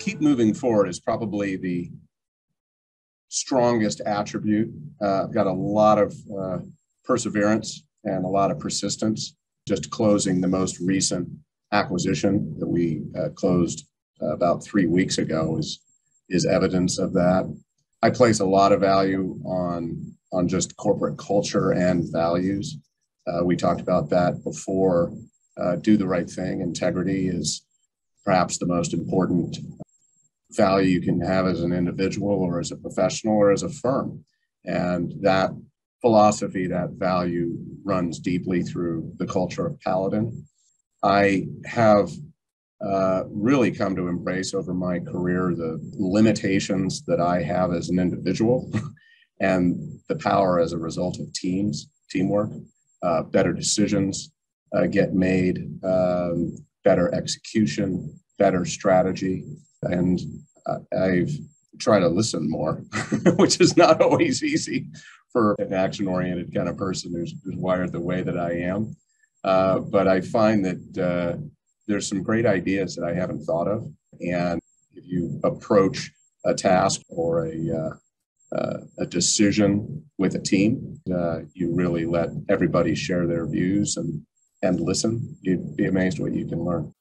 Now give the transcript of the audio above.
keep moving forward is probably the strongest attribute. Uh, I've got a lot of uh, perseverance and a lot of persistence. Just closing the most recent acquisition that we uh, closed uh, about three weeks ago is is evidence of that. I place a lot of value on on just corporate culture and values. Uh, we talked about that before. Uh, do the right thing. Integrity is perhaps the most important value you can have as an individual or as a professional or as a firm. And that philosophy, that value runs deeply through the culture of Paladin. I have uh, really come to embrace over my career the limitations that I have as an individual and the power as a result of teams, teamwork, uh, better decisions uh, get made, um, better execution, better strategy. And I've tried to listen more, which is not always easy for an action oriented kind of person who's, who's, wired the way that I am. Uh, but I find that uh, there's some great ideas that I haven't thought of. And if you approach a task or a, uh, uh, a decision with a team, uh, you really let everybody share their views and, and listen. You'd be amazed what you can learn.